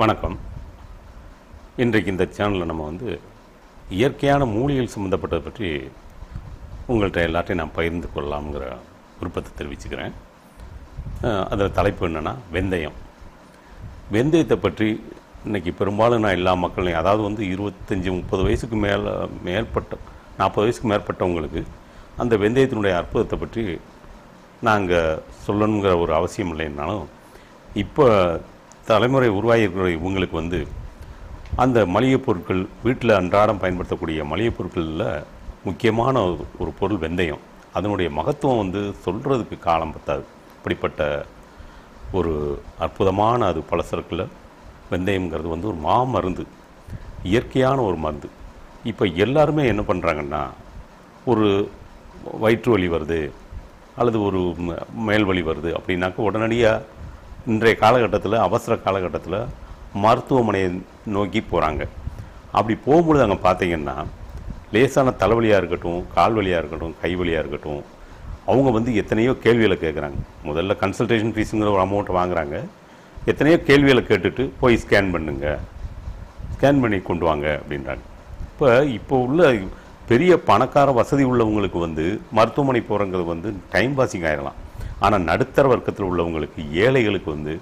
வணக்கம். இன்றைக்கு இந்த சேனலில் நம்ம வந்து இயற்கையான மூலிகைகள் சம்மந்தப்பட்டதை பற்றி உங்கள்கிட்ட எல்லாத்தையும் நான் பகிர்ந்து கொள்ளலாம்ங்கிற விருப்பத்தை தெரிவிச்சுக்கிறேன். அதில் தலைப்பு என்னென்னா வெந்தயம். வெந்தயத்தை பற்றி இன்னைக்கு பெரும்பாலும் நான் எல்லா மக்களையும் அதாவது வந்து இருபத்தஞ்சி முப்பது வயசுக்கு மேலே மேற்பட்ட நாற்பது வயசுக்கு மேற்பட்டவங்களுக்கு அந்த வெந்தயத்தினுடைய அற்புதத்தை பற்றி நாங்கள் சொல்லணுங்கிற ஒரு அவசியம் இல்லைன்னாலும் இப்போ தலைமுறை உருவாகியிருக்கிற இவங்களுக்கு வந்து அந்த மளிகைப் பொருட்கள் வீட்டில் அன்றாடம் பயன்படுத்தக்கூடிய மளிகைப் பொருட்களில் முக்கியமான ஒரு- ஒரு பொருள் வெந்தயம். அதனுடைய மகத்துவம் வந்து சொல்கிறதுக்கு காலம் பத்தாது. இப்படிப்பட்ட ஒரு அற்புதமான அது பலசரக்கில் வெந்தயம்ங்கிறது வந்து ஒரு மாமருந்து இயற்கையான ஒரு மருந்து. இப்போ எல்லாருமே என்ன பண்ணுறாங்கன்னா ஒரு வயிற்று வலி வருது அல்லது ஒரு மேல் வலி வருது அப்படின்னாக்க உடனடியாக இன்றைய காலகட்டத்தில் அவசர காலகட்டத்தில் மருத்துவமனையை நோக்கி போகிறாங்க அப்படி போகும்பொழுது அங்கே பார்த்தீங்கன்னா லேசான தலைவலியாக இருக்கட்டும் கால் வலியாக இருக்கட்டும் கை வலியாக இருக்கட்டும் அவங்க வந்து எத்தனையோ கேள்விகளை கேட்குறாங்க முதல்ல கன்சல்டேஷன் ஃபீஸுங்கிற ஒரு அமௌண்ட் வாங்குறாங்க. எத்தனையோ கேள்விகளை கேட்டுட்டு போய் ஸ்கேன் பண்ணுங்க. ஸ்கேன் பண்ணி கொண்டு வாங்க அப்படின்றாங்க. இப்போ இப்போ உள்ள பெரிய பணக்கார வசதி உள்ளவங்களுக்கு வந்து மருத்துவமனை போகிறங்கிறது வந்து டைம் பாசிங் ஆயிடலாம் ஆனால் நடுத்தர வர்க்கத்தில் உள்ளவங்களுக்கு ஏழைகளுக்கு வந்து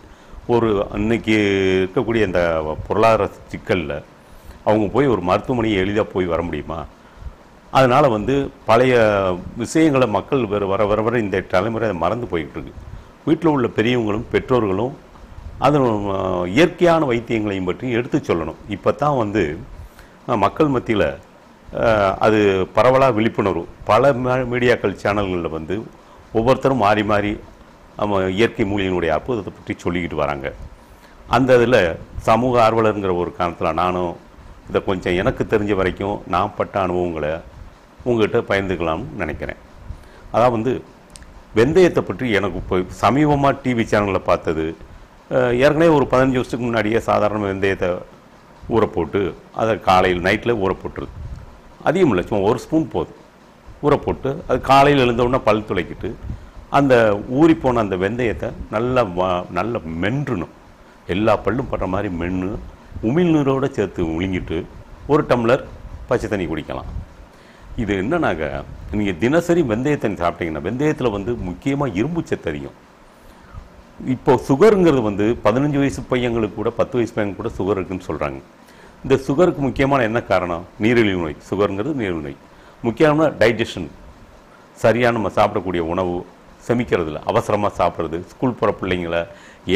ஒரு அன்னைக்கு இருக்கக்கூடிய இந்த பொருளாதார சிக்கலில் அவங்க போய் ஒரு மருத்துவமனையை எளிதாக போய் வர முடியுமா? அதனால் வந்து பழைய விஷயங்களை மக்கள் வர வர வர வர இந்த தலைமுறை அதை மறந்து போய்கிட்டு இருக்கு. வீட்டில் உள்ள பெரியவங்களும் பெற்றோர்களும் அது இயற்கையான வைத்தியங்களையும் பற்றி எடுத்து சொல்லணும். இப்போ தான் வந்து மக்கள் மத்தியில் அது பரவலாக விழிப்புணர்வு. பல மீடியாக்கள் சேனல்களில் வந்து ஒவ்வொருத்தரும் மாறி மாறி நம்ம இயற்கை மூலிகையினுடைய அற்புதத்தை பற்றி சொல்லிக்கிட்டு வராங்க. அந்த இதில் சமூக ஆர்வலருங்கிற ஒரு காரணத்தில் நானும் இதை கொஞ்சம் எனக்கு தெரிஞ்ச வரைக்கும் நான் பட்ட அனுபவங்களை உங்கள்கிட்ட பயந்துக்கலாம்னு நினைக்கிறேன். அதாவது வந்து வெந்தயத்தை பற்றி எனக்கு இப்போ சமீபமாக டிவி சேனலில் பார்த்தது ஏற்கனவே ஒரு பதினஞ்சு வருஷத்துக்கு முன்னாடியே சாதாரண வெந்தயத்தை ஊற போட்டு அதை காலையில் நைட்டில் ஊற போட்டுருது அதிகம் இல்லை சும்மா ஒரு ஸ்பூன் போதும். ஊற போட்டு அது காலையில் எழுந்தவுடனே பல் துளைக்கிட்டு அந்த ஊறி போன அந்த வெந்தயத்தை நல்லா நல்லா மென்றணும். எல்லா பல்லும் படுற மாதிரி மென்று உமிழ்நீரோடு சேர்த்து உழுங்கிட்டு ஒரு டம்ளர் பச்சை தண்ணி குடிக்கலாம். இது என்னன்னாக்க நீங்கள் தினசரி வெந்தய தண்ணி சாப்பிட்டீங்கன்னா வெந்தயத்தில் வந்து முக்கியமாக இரும்பு சத்து அதிகம். இப்போ சுகருங்கிறது வந்து பதினஞ்சு வயசு பையங்களுக்கு கூட பத்து வயசு பையன் கூட சுகர் இருக்குன்னு சொல்கிறாங்க இந்த சுகருக்கு முக்கியமான என்ன காரணம்? நீரிழிவு நோய். சுகருங்கிறது நீரிழிவு நோய். முக்கியமான டைஜஷன் சரியாக நம்ம சாப்பிடக்கூடிய உணவு செமிக்கிறதுல அவசரமாக சாப்பிட்றது ஸ்கூல் போகிற பிள்ளைங்கள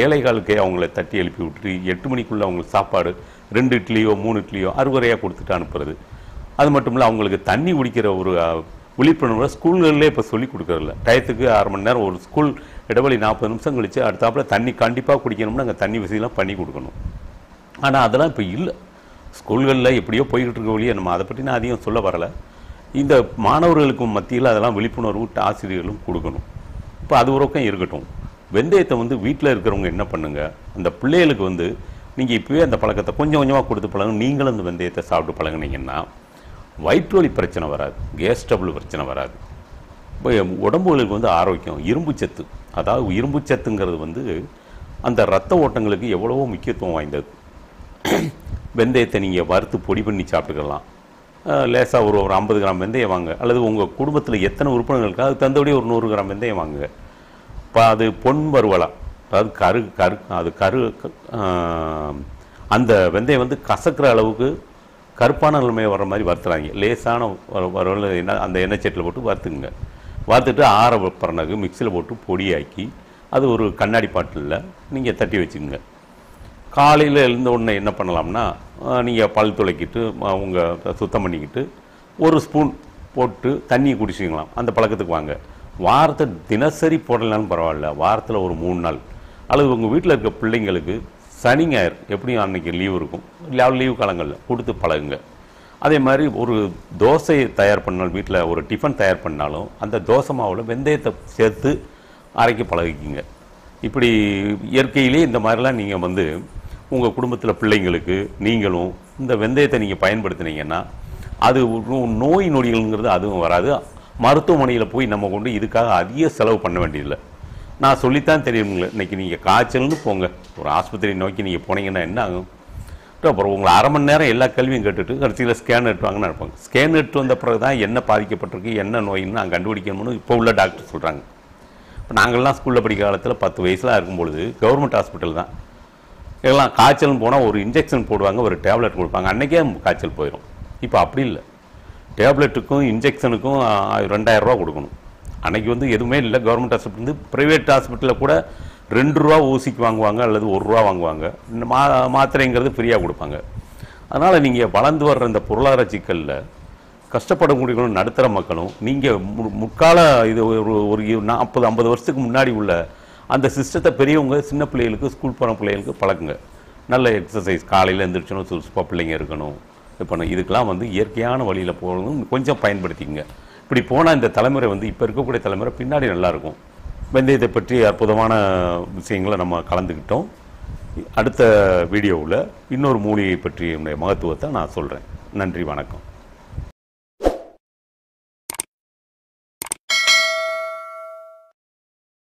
ஏழைகளுக்கே அவங்கள தட்டி எழுப்பி விட்டுட்டு எட்டு மணிக்குள்ளே அவங்களுக்கு சாப்பாடு ரெண்டு இட்லியோ மூணு இட்லியோ அறுவரையாக கொடுத்துட்டு அனுப்புறது. அது மட்டும் இல்லை அவங்களுக்கு தண்ணி குடிக்கிற ஒரு விழிப்புணர்வு விழிப்புணர்வை ஸ்கூல்களிலே இப்போ சொல்லி கொடுக்கறதில்ல. டயத்துக்கு அரை மணி நேரம் ஒரு ஸ்கூல் இடைவெளி நாற்பது நிமிஷம் கழிச்சு அடுத்தாப்புல தண்ணி கண்டிப்பாக குடிக்கணும்னு அங்கே தண்ணி வசதியெலாம் பண்ணி கொடுக்கணும். ஆனால் அதெல்லாம் இப்போ இல்லை. ஸ்கூல்களில் எப்படியோ போய்கிட்டு இருக்க வழியே நம்ம அதை பற்றி நான் அதிகம் சொல்ல வரலை. இந்த மாணவர்களுக்கும் மத்தியில் அதெல்லாம் விழிப்புணர்வு ஆசிரியர்களும் கொடுக்கணும். இப்போ அது ஒரு பக்கம் இருக்கட்டும். வெந்தயத்தை வந்து வீட்டில் இருக்கிறவங்க என்ன பண்ணுங்கள் அந்த பிள்ளைகளுக்கு வந்து நீங்கள் இப்போவே அந்த பழக்கத்தை கொஞ்சம் கொஞ்சமாக கொடுத்து பழகணும் நீங்களும் அந்த வெந்தயத்தை சாப்பிட்டு பழகுனீங்கன்னா வயிற்று வலி பிரச்சனை வராது. கேஸ் டபுள் பிரச்சனை வராது. இப்போ உடம்புகளுக்கு வந்து ஆரோக்கியம் இரும்பு சத்து. அதாவது இரும்பு சத்துங்கிறது வந்து அந்த ரத்த ஓட்டங்களுக்கு எவ்வளவோ முக்கியத்துவம் வாய்ந்தது. வெந்தயத்தை நீங்கள் வறுத்து பொடி பண்ணி சாப்பிட்டுக்கலாம். லேசாக ஒரு ஒரு ஐம்பது கிராம் வெந்தயம் வாங்க அல்லது உங்கள் குடும்பத்தில் எத்தனை உறுப்பினர்கள் இருக்கோ அதுக்கு தந்தபடி ஒரு நூறு கிராம் வெந்தயம் வாங்குங்க. இப்போ அது பொன் வறுவலா. அதாவது கரு கரு அது கரு அந்த வெந்தயம் வந்து கசக்கிற அளவுக்கு கருப்பான நிலைமை வர மாதிரி வறுத்துறாங்க. லேசான வரவில் என்ன அந்த எண்ணெய் சட்டியில் போட்டு வறுத்துக்குங்க. வறுத்துட்டு ஆற பிறகு மிக்சியில் போட்டு பொடியாக்கி அது ஒரு கண்ணாடி பாட்டிலில் நீங்கள் தட்டி வச்சுக்கோங்க. காலையில் எழுந்த உடனே என்ன பண்ணலாம்னா நீங்கள் பல் துளைக்கிட்டு உங்கள் சுத்தம் பண்ணிக்கிட்டு ஒரு ஸ்பூன் போட்டு தண்ணி குடிச்சிக்கலாம். அந்த பழக்கத்துக்கு வாங்க. வாரத்தை தினசரி போடலனாலும் பரவாயில்ல. வாரத்தில் ஒரு மூணு நாள். அல்லது உங்கள் வீட்டில் இருக்க பிள்ளைங்களுக்கு சனி ஞாயிறு எப்படியும் அன்னைக்கு லீவு இருக்கும். இல்லை லீவு காலங்களில் கொடுத்து பழகுங்க. அதே மாதிரி ஒரு தோசையை தயார் பண்ணாலும் வீட்டில் ஒரு டிஃபன் தயார் பண்ணாலும் அந்த தோசை மாவில் வெந்தயத்தை சேர்த்து அரைக்க பழகிக்கிங்க. இப்படி இயற்கையிலே இந்த மாதிரிலாம் நீங்கள் வந்து உங்கள் குடும்பத்தில் பிள்ளைங்களுக்கு நீங்களும் இந்த வெந்தயத்தை நீங்கள் பயன்படுத்துனீங்கன்னா அது நோய் நொடிகள்ங்கிறது அதுவும் வராது. மருத்துவமனையில் போய் நம்ம கொண்டு இதுக்காக அதிக செலவு பண்ண வேண்டியதில்லை. நான் சொல்லித்தான் தெரியுங்களே இன்றைக்கி நீங்கள் காய்ச்சல்னு போங்க. ஒரு ஆஸ்பத்திரி நோக்கி நீங்கள் போனீங்கன்னா என்ன ஆகும்? அப்புறம் உங்களை அரை மணி நேரம் எல்லா கேள்வியும் கேட்டுட்டு கடைசியில் ஸ்கேன் எடுத்துவாங்கன்னு இருப்பாங்க ஸ்கேன் எடுத்து வந்த பிறகு தான் என்ன பாதிக்கப்பட்டிருக்கு என்ன நோயின்னு நான் கண்டுபிடிக்கணும்னு இப்போ உள்ள டாக்டர் சொல்கிறாங்க இப்போ நாங்கள்லாம் ஸ்கூலில் படிக்கிற காலத்தில் பத்து வயசுலா இருக்கும் பொழுது கவர்மெண்ட் ஹாஸ்பிட்டல் தான். எல்லாம் காய்ச்சல்னு போனால் ஒரு இன்ஜெக்ஷன் போடுவாங்க ஒரு டேப்லெட் கொடுப்பாங்க. அன்றைக்கே காய்ச்சல் போயிடும் இப்போ அப்படி இல்லை. டேப்லெட்டுக்கும் இன்ஜெக்ஷனுக்கும் ரெண்டாயிரம் ரூபா கொடுக்கணும். அன்னைக்கு வந்து எதுவுமே இல்லை. கவர்மெண்ட் ஹாஸ்பிட்டல் வந்து ப்ரைவேட் ஹாஸ்பிட்டலில் கூட ரெண்டு ரூபா ஊசிக்கு வாங்குவாங்க அல்லது ஒரு ரூபா வாங்குவாங்க. மா மாத்திரைங்கிறது ஃப்ரீயாக கொடுப்பாங்க. அதனால் நீங்கள் வளர்ந்து வர்ற இந்த பொருளாதார சிக்கலில் கஷ்டப்படக்கூடியவங்களும் நடுத்தர மக்களும் நீங்கள் முற்கால இது ஒரு ஒரு நாற்பது ஐம்பது வருஷத்துக்கு முன்னாடி உள்ள அந்த சிஸ்டத்தை பெரியவங்க சின்ன பிள்ளைகளுக்கு ஸ்கூல் போகிற பிள்ளைகளுக்கு பழக்குங்க. நல்ல எக்ஸசைஸ் காலையில் எழுந்திரிச்சணும் சுறுசுப்பாக பிள்ளைங்க இருக்கணும். இது பண்ண இதுக்கெல்லாம் வந்து இயற்கையான வழியில் போகணும் கொஞ்சம் பயன்படுத்திக்கங்க. இப்படி போனால் இந்த தலைமுறை வந்து இப்போ இருக்கக்கூடிய தலைமுறை பின்னாடி நல்லாயிருக்கும் வெந்தயத்தை பற்றி அற்புதமான விஷயங்களை நம்ம கலந்துக்கிட்டோம். அடுத்த வீடியோவில் இன்னொரு மூலிகை பற்றிய மகத்துவத்தை நான் சொல்கிறேன் நன்றி வணக்கம்.